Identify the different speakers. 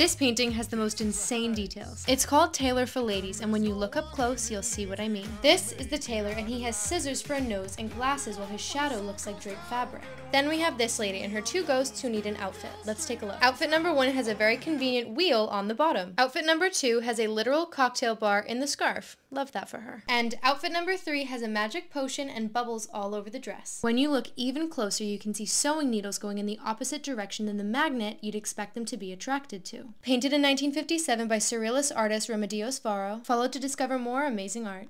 Speaker 1: This painting has the most insane details. It's called Tailor for Ladies, and when you look up close, you'll see what I mean. This is the tailor, and he has scissors for a nose and glasses while his shadow looks like draped fabric. Then we have this lady and her two ghosts who need an outfit. Let's take a look. Outfit number one has a very convenient wheel on the bottom. Outfit number two has a literal cocktail bar in the scarf. Love that for her. And outfit number three has a magic potion and bubbles all over the dress. When you look even closer, you can see sewing needles going in the opposite direction than the magnet you'd expect them to be attracted to. Painted in 1957 by surrealist artist Remedios Varo, follow to discover more amazing art.